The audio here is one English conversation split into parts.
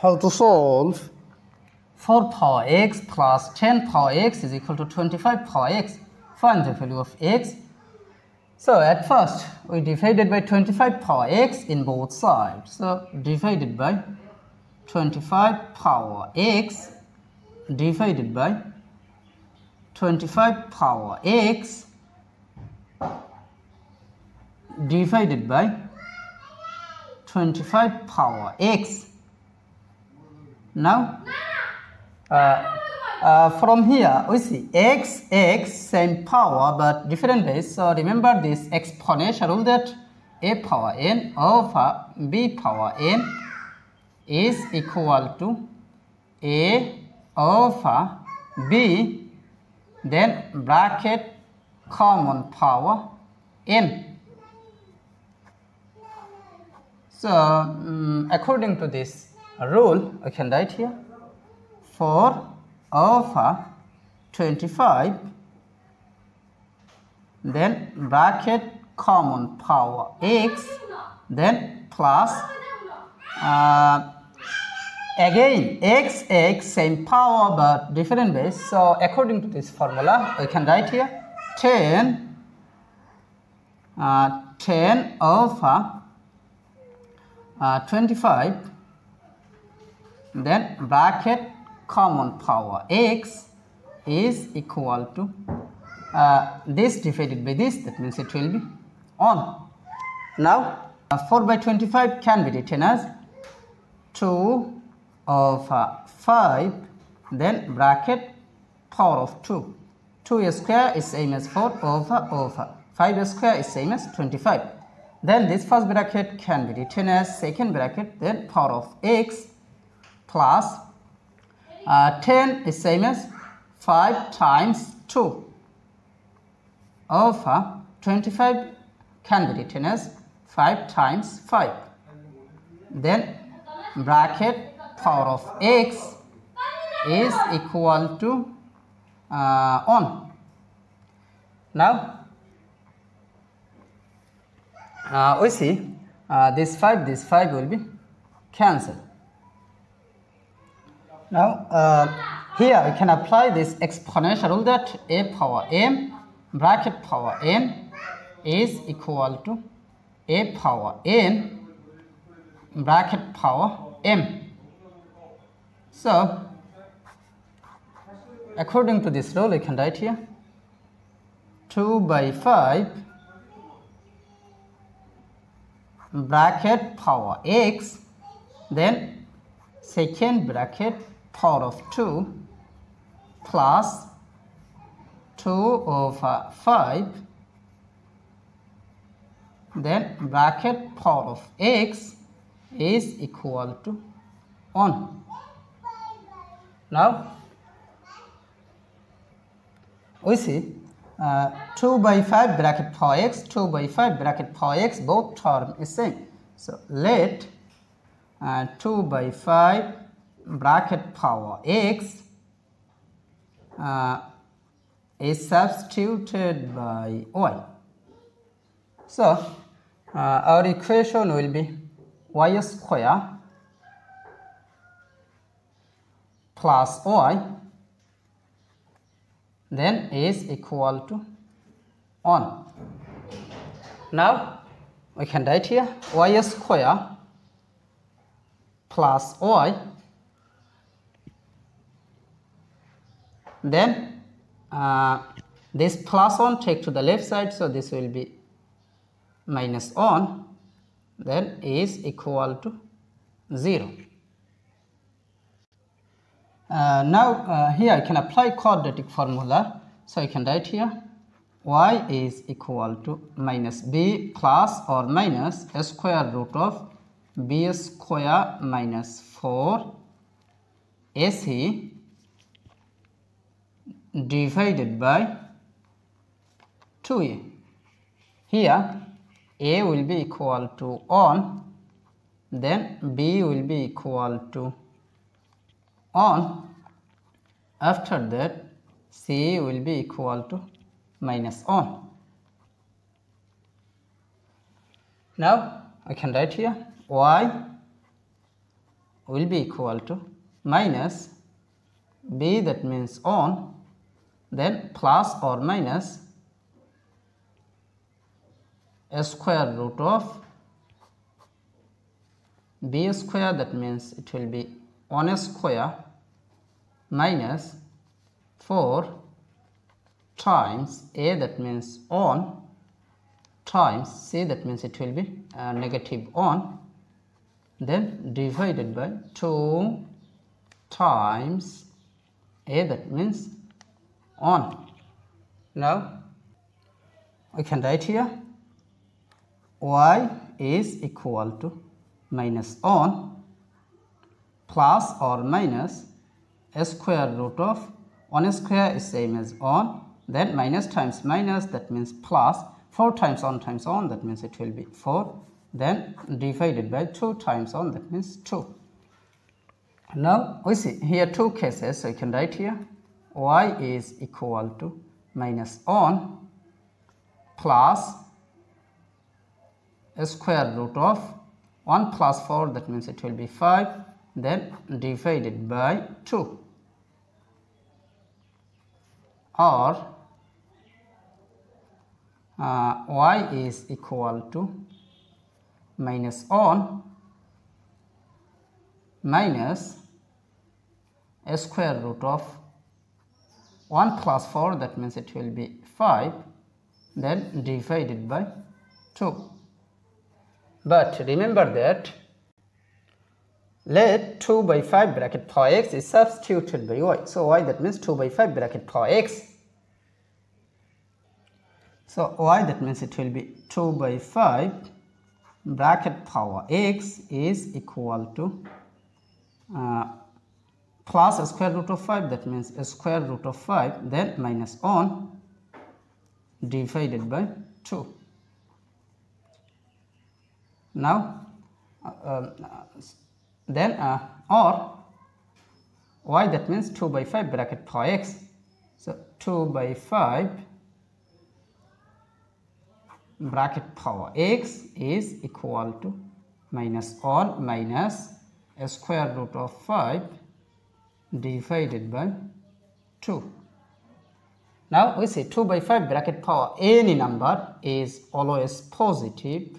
how to solve 4 power x plus 10 power x is equal to 25 power x. Find the value of x. So at first, we divided by 25 power x in both sides. So divided by 25 power x divided by 25 power x divided by 25 power x. Now, uh, uh, from here we see x, x, same power but different base. So remember this exponential rule that a power n over b power n is equal to a over b then bracket common power n. So um, according to this rule I can write here 4 over 25 then bracket common power x then plus uh, again x x same power but different base. So according to this formula we can write here 10 uh, 10 over uh, 25 then bracket common power x is equal to uh, this divided by this that means it will be on. Now uh, 4 by 25 can be written as 2 over 5 then bracket power of 2 2 square is same as 4 over over 5 square is same as 25 then this first bracket can be written as second bracket then power of x plus uh, 10 is same as 5 times 2 over 25 can be written as 5 times 5 then bracket power of x is equal to uh, 1 now uh, we see uh, this 5 this 5 will be cancelled now uh, here we can apply this exponential rule that a power m bracket power n is equal to a power n bracket power m. So according to this rule we can write here 2 by 5 bracket power x then second bracket power of 2 plus 2 over 5 then bracket power of x is equal to 1 now we see uh, 2 by 5 bracket power x 2 by 5 bracket power x both term is same. So let uh, 2 by 5 bracket power x uh, is substituted by y so uh, our equation will be y square plus y then is equal to 1. Now we can write here y square plus y then uh, this plus 1 take to the left side so this will be minus 1 then is equal to 0. Uh, now uh, here I can apply quadratic formula. So I can write here y is equal to minus b plus or minus a square root of b square minus 4 ac divided by 2a. Here a will be equal to 1 then b will be equal to on after that C will be equal to minus 1. Now I can write here y will be equal to minus b that means on then plus or minus a square root of b square that means it will be 1 square minus 4 times a that means on times c that means it will be uh, negative on then divided by 2 times a that means on. Now we can write here. Y is equal to minus on plus or minus a square root of 1 square is same as on then minus times minus that means plus. 4 times on times on that means it will be 4 then divided by 2 times on that means 2. Now we see here two cases. So you can write here y is equal to 1 plus a square root of 1 plus 4 that means it will be 5 then divided by 2 or uh, y is equal to 1 minus a square root of 1 plus 4 that means it will be 5 then divided by 2. But remember that let 2 by 5 bracket power x is substituted by y. So y that means 2 by 5 bracket power x. So y that means it will be 2 by 5 bracket power x is equal to uh, plus a square root of 5 that means a square root of 5 then minus on divided by 2. Now uh, um, then uh, or y that means 2 by 5 bracket power x. So 2 by 5 bracket power x is equal to minus on minus a square root of 5 divided by 2. Now we see 2 by 5 bracket power any number is always positive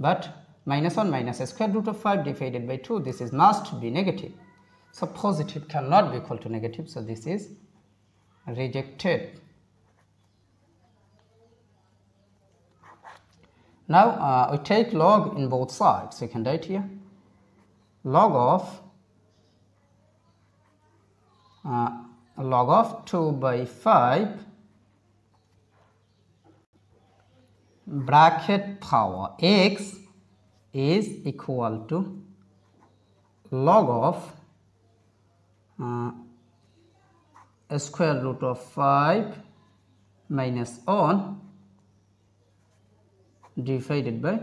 but minus 1 minus a square root of 5 divided by 2 this is must be negative. So positive cannot be equal to negative so this is rejected. Now uh, we take log in both sides. You can write here log of uh, log of 2 by 5 bracket power x is equal to log of uh, square root of 5 1 divided by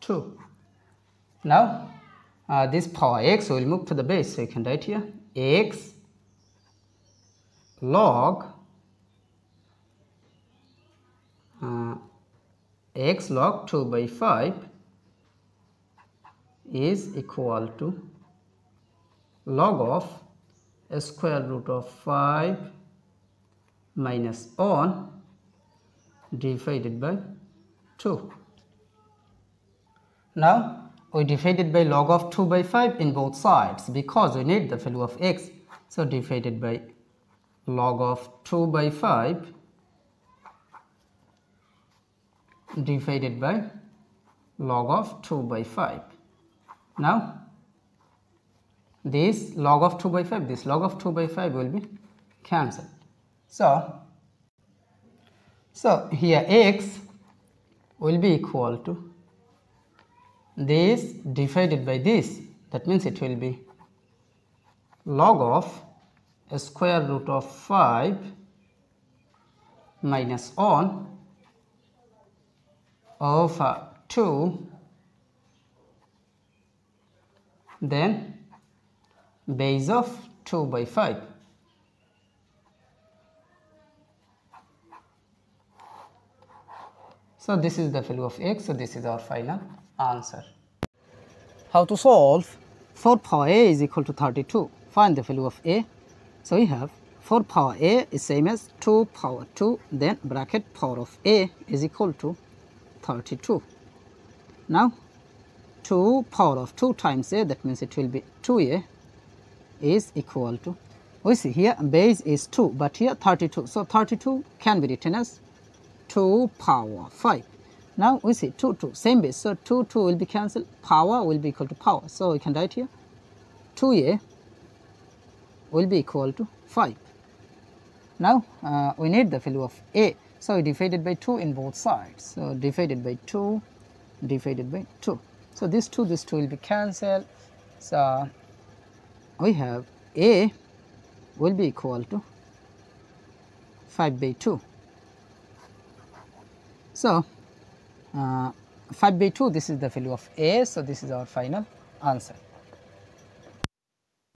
2. Now, uh, this power x will move to the base. So, you can write here x log uh, x log 2 by 5 is equal to log of a square root of 5 1 divided by 2. Now we divided by log of 2 by 5 in both sides because we need the value of x. So divided by log of 2 by 5 divided by log of 2 by 5. Now this log of 2 by 5, this log of 2 by 5 will be cancelled. So, so here x will be equal to this divided by this that means it will be log of square root of 5 minus on of uh, 2 then base of 2 by 5 So this is the value of x. So this is our final answer. How to solve 4 power a is equal to 32. Find the value of a. So we have 4 power a is same as 2 power 2 then bracket power of a is equal to 32. Now 2 power of 2 times a that means it will be 2a is equal to we see here base is 2 but here 32 so 32 can be written as 2 power 5 now we see 2 2 same base. So 2 2 will be cancelled. Power will be equal to power. So we can write here 2a will be equal to 5 now uh, we need the value of a. So we divided by 2 in both sides. So divided by 2 divided by 2 so this 2 this 2 will be cancelled. So we have a will be equal to 5 by 2 so uh, 5 by 2 this is the value of a. So this is our final answer